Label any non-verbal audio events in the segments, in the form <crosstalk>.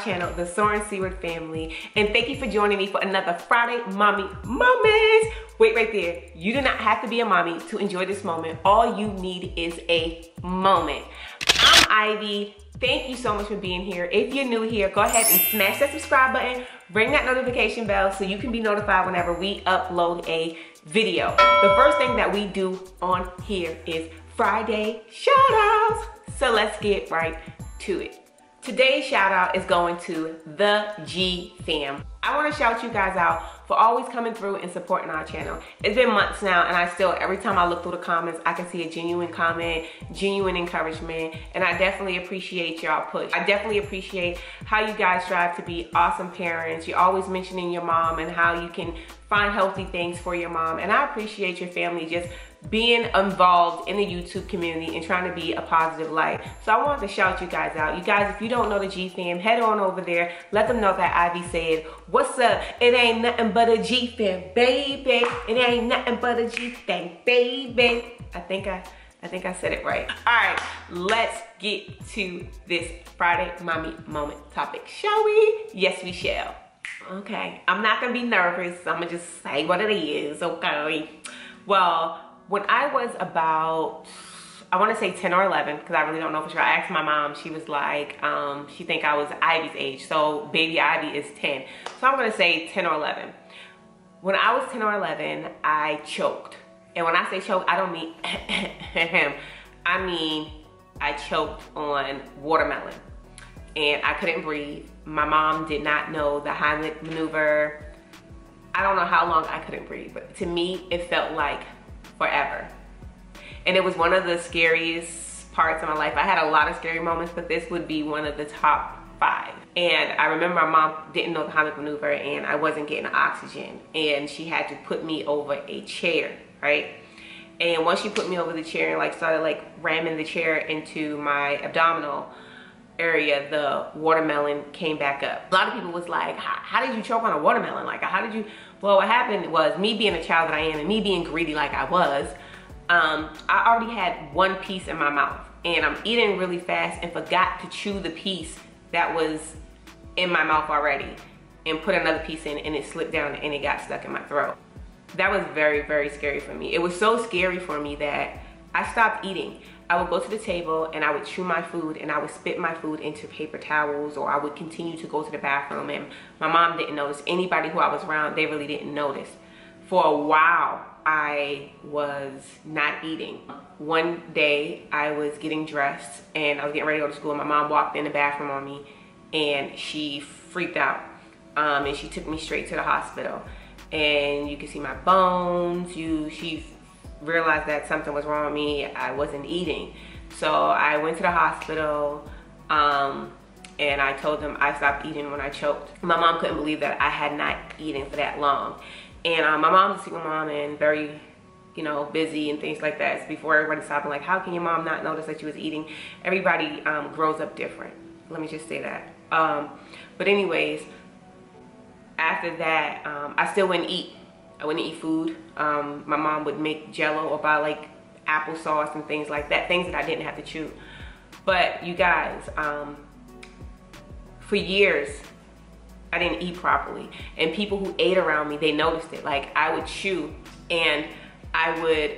channel, the Soaring Seaward family. And thank you for joining me for another Friday Mommy Moment. Wait right there. You do not have to be a mommy to enjoy this moment. All you need is a moment. I'm Ivy. Thank you so much for being here. If you're new here, go ahead and smash that subscribe button, ring that notification bell so you can be notified whenever we upload a video. The first thing that we do on here is Friday shout outs. So let's get right to it. Today's shout out is going to the G fam. I wanna shout you guys out for always coming through and supporting our channel. It's been months now and I still, every time I look through the comments, I can see a genuine comment, genuine encouragement, and I definitely appreciate y'all push. I definitely appreciate how you guys strive to be awesome parents. You're always mentioning your mom and how you can find healthy things for your mom. And I appreciate your family just being involved in the YouTube community and trying to be a positive light. So I wanted to shout you guys out. You guys, if you don't know the G fam, head on over there. Let them know that Ivy said, what's up? It ain't nothing but a G fam, baby. It ain't nothing but a G fam, baby. I think I, I think I said it right. All right, let's get to this Friday mommy moment topic, shall we? Yes, we shall. Okay, I'm not gonna be nervous. I'm gonna just say what it is, okay? Well, when I was about, I want to say 10 or 11, because I really don't know for sure. I asked my mom, she was like, um, she think I was Ivy's age. So baby Ivy is 10. So I'm going to say 10 or 11. When I was 10 or 11, I choked. And when I say choke, I don't mean <laughs> I mean, I choked on watermelon. And I couldn't breathe. My mom did not know the Heimlich maneuver. I don't know how long I couldn't breathe, but to me, it felt like forever. And it was one of the scariest parts of my life. I had a lot of scary moments, but this would be one of the top five. And I remember my mom didn't know the Heimlich maneuver and I wasn't getting oxygen. And she had to put me over a chair, right? And once she put me over the chair and like started like ramming the chair into my abdominal area, the watermelon came back up. A lot of people was like, how did you choke on a watermelon? Like, how did you, well, what happened was me being a child that I am and me being greedy like I was, um, I already had one piece in my mouth and I'm eating really fast and forgot to chew the piece that was in my mouth already and put another piece in and it slipped down and it got stuck in my throat. That was very, very scary for me. It was so scary for me that I stopped eating. I would go to the table and I would chew my food and I would spit my food into paper towels or I would continue to go to the bathroom and my mom didn't notice. Anybody who I was around, they really didn't notice. For a while, I was not eating. One day, I was getting dressed and I was getting ready to go to school and my mom walked in the bathroom on me and she freaked out um, and she took me straight to the hospital and you can see my bones. You, she realized that something was wrong with me. I wasn't eating. So I went to the hospital um, and I told them I stopped eating when I choked. My mom couldn't believe that I had not eaten for that long. And um, my mom's a single mom and very, you know, busy and things like that. Before everybody stopped, like, how can your mom not notice that she was eating? Everybody um, grows up different. Let me just say that. Um, but anyways, after that, um, I still wouldn't eat I wouldn't eat food. Um, my mom would make jello or buy like applesauce and things like that, things that I didn't have to chew. But you guys, um, for years, I didn't eat properly. And people who ate around me, they noticed it. Like I would chew and I would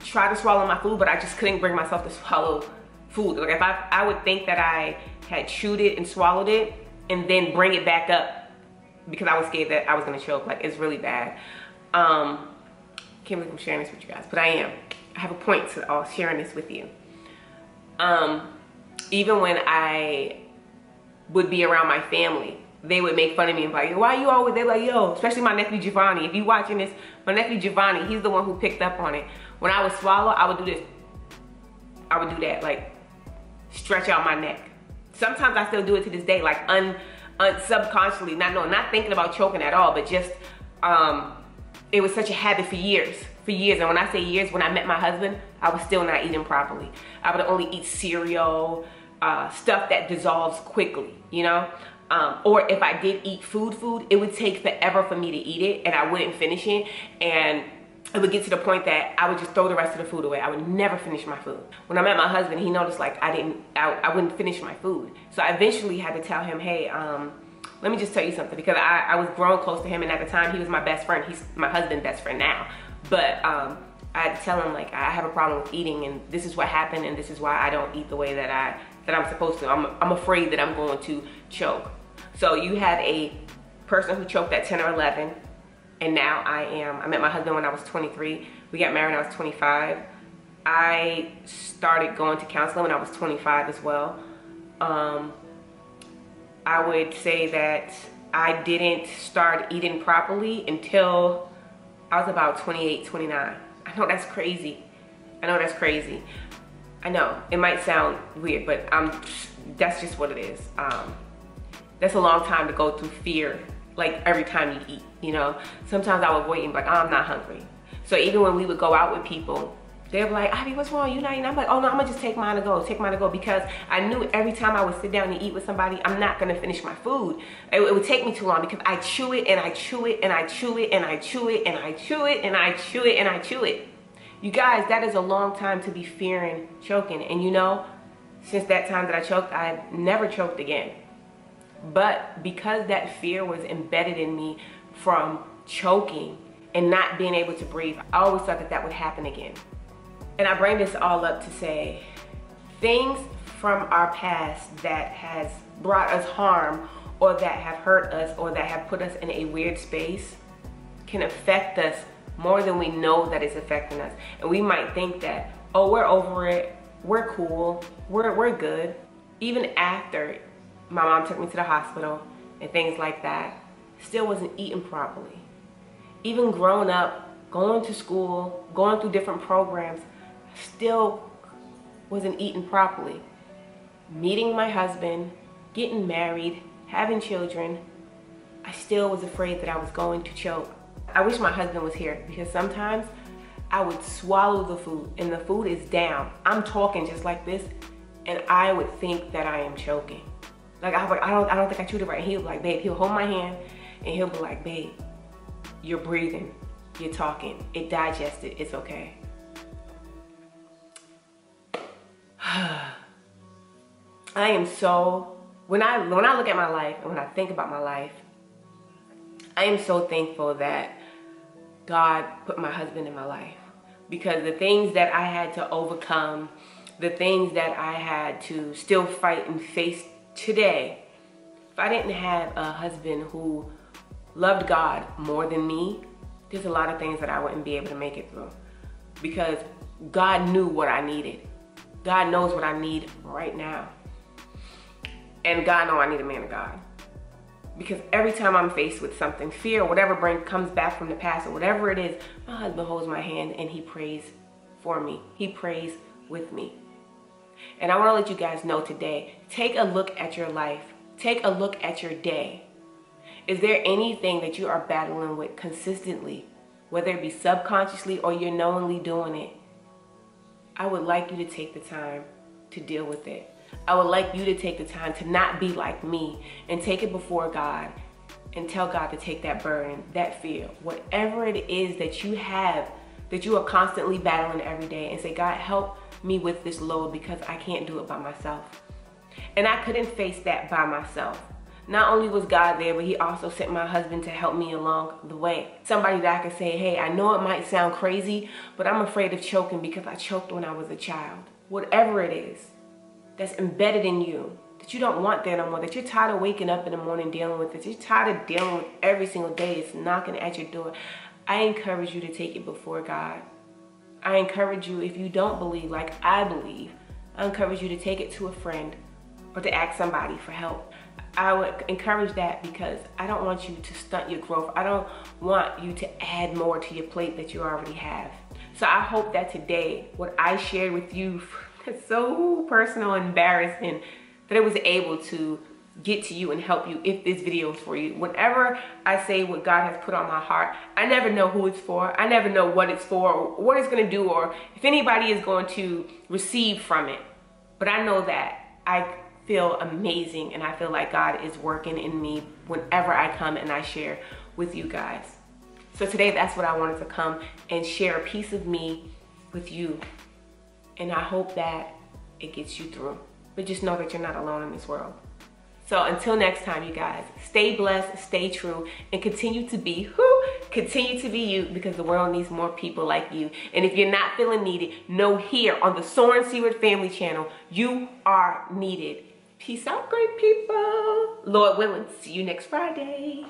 try to swallow my food, but I just couldn't bring myself to <laughs> swallow food. Like if I, I would think that I had chewed it and swallowed it and then bring it back up because I was scared that I was gonna choke. Like it's really bad. Um, can't believe I'm sharing this with you guys, but I am. I have a point to all sharing this with you. Um, even when I would be around my family, they would make fun of me and be like, why you always, they're like, yo, especially my nephew Giovanni. If you watching this, my nephew Giovanni, he's the one who picked up on it. When I would swallow, I would do this. I would do that, like stretch out my neck. Sometimes I still do it to this day, like un, subconsciously, not knowing, not thinking about choking at all, but just, um, it was such a habit for years, for years. And when I say years, when I met my husband, I was still not eating properly. I would only eat cereal, uh, stuff that dissolves quickly, you know? Um, or if I did eat food food, it would take forever for me to eat it and I wouldn't finish it. And it would get to the point that I would just throw the rest of the food away. I would never finish my food. When I met my husband, he noticed like I didn't, I, I wouldn't finish my food. So I eventually had to tell him, hey, um, let me just tell you something because I, I was growing close to him and at the time he was my best friend. He's my husband best friend now. But um, I had to tell him like I have a problem with eating and this is what happened and this is why I don't eat the way that I that I'm supposed to. I'm, I'm afraid that I'm going to choke. So you had a person who choked at 10 or 11 and now I am, I met my husband when I was 23. We got married when I was 25. I started going to counseling when I was 25 as well. Um, I would say that I didn't start eating properly until I was about 28, 29. I know that's crazy. I know that's crazy. I know it might sound weird, but I'm, that's just what it is. Um, that's a long time to go through fear like every time you eat, you know? Sometimes I would wait and be like, I'm not hungry. So even when we would go out with people, they'd be like, Ivy, what's wrong? You not eating? I'm like, oh no, I'm gonna just take mine to go, take mine to go. Because I knew every time I would sit down and eat with somebody, I'm not gonna finish my food. It, it, would take me too long because I chew it and I chew it and I chew it and I chew it and I chew it and I chew it and I chew it. You guys, that is a long time to be fearing choking. And you know, since that time that I choked, I've never choked again. But because that fear was embedded in me from choking and not being able to breathe, I always thought that that would happen again. And I bring this all up to say things from our past that has brought us harm or that have hurt us or that have put us in a weird space can affect us more than we know that it's affecting us. And we might think that, oh, we're over it, we're cool, we're, we're good. Even after my mom took me to the hospital and things like that. Still wasn't eating properly. Even growing up, going to school, going through different programs, still wasn't eating properly. Meeting my husband, getting married, having children, I still was afraid that I was going to choke. I wish my husband was here because sometimes I would swallow the food and the food is down. I'm talking just like this and I would think that I am choking. Like I was like, I don't, I don't think I chewed it right. He'll be like, babe, he'll hold my hand and he'll be like, babe, you're breathing, you're talking, it digested, it's okay. <sighs> I am so, when I, when I look at my life and when I think about my life, I am so thankful that God put my husband in my life. Because the things that I had to overcome, the things that I had to still fight and face today, if I didn't have a husband who loved God more than me, there's a lot of things that I wouldn't be able to make it through because God knew what I needed. God knows what I need right now. And God know I need a man of God. Because every time I'm faced with something, fear, whatever brain comes back from the past or whatever it is, my husband holds my hand and he prays for me. He prays with me. And I want to let you guys know today, take a look at your life. Take a look at your day. Is there anything that you are battling with consistently, whether it be subconsciously or you're knowingly doing it? I would like you to take the time to deal with it. I would like you to take the time to not be like me and take it before God and tell God to take that burden, that fear, whatever it is that you have that you are constantly battling every day and say, God, help me with this load because I can't do it by myself. And I couldn't face that by myself. Not only was God there, but he also sent my husband to help me along the way. Somebody that I could say, hey, I know it might sound crazy, but I'm afraid of choking because I choked when I was a child. Whatever it is that's embedded in you, that you don't want that no more, that you're tired of waking up in the morning dealing with it, you're tired of dealing with every single day, it's knocking at your door. I encourage you to take it before God. I encourage you, if you don't believe like I believe, I encourage you to take it to a friend or to ask somebody for help. I would encourage that because I don't want you to stunt your growth. I don't want you to add more to your plate that you already have. So I hope that today, what I shared with you, <laughs> is so personal and embarrassing, that it was able to get to you and help you if this video is for you. Whenever I say what God has put on my heart, I never know who it's for. I never know what it's for or what it's going to do or if anybody is going to receive from it. But I know that I feel amazing and I feel like God is working in me whenever I come and I share with you guys. So today, that's what I wanted to come and share a piece of me with you. And I hope that it gets you through. But just know that you're not alone in this world. So until next time, you guys, stay blessed, stay true, and continue to be who? Continue to be you because the world needs more people like you. And if you're not feeling needed, know here on the Soaring Seaward Family channel, you are needed. Peace out, great people. Lord willing, see you next Friday.